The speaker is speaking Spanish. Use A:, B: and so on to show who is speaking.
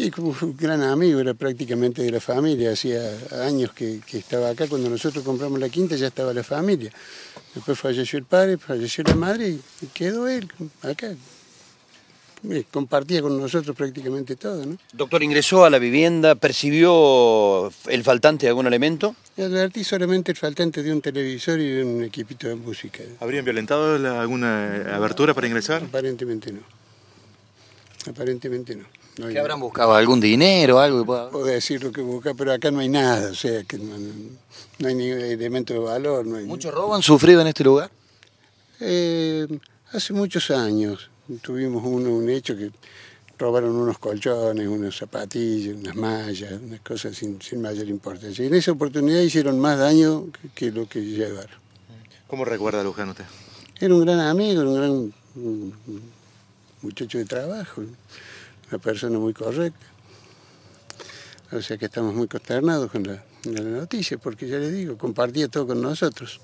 A: Sí, como un gran amigo, era prácticamente de la familia, hacía años que, que estaba acá, cuando nosotros compramos la quinta ya estaba la familia. Después falleció el padre, falleció la madre y quedó él acá. Eh, Compartía con nosotros prácticamente todo, ¿no?
B: Doctor, ingresó a la vivienda, percibió el faltante de algún elemento.
A: Y advertí solamente el faltante de un televisor y de un equipito de música.
C: ¿Habrían violentado la- alguna abertura para ingresar?
A: Aparentemente no. Aparentemente no.
D: ¿Qué habrán buscado? ¿Algún dinero? ¿Algo que pueda...
A: Puedo decir lo que busca, pero acá no hay nada, o sea, que no, no hay ni elemento de valor. No hay,
D: ¿Mucho robo han sufrido en este lugar?
A: Eh, hace muchos años tuvimos uno, un hecho que robaron unos colchones, unas zapatillas, unas mallas, unas cosas sin, sin mayor importancia. Y en esa oportunidad hicieron más daño que, que lo que llevaron.
C: ¿Cómo recuerda a Luján usted?
A: Era un gran amigo, era un gran un muchacho de trabajo, una persona muy correcta. O sea que estamos muy consternados con la, noticia, porque ya les digo, compartía todo con nosotros.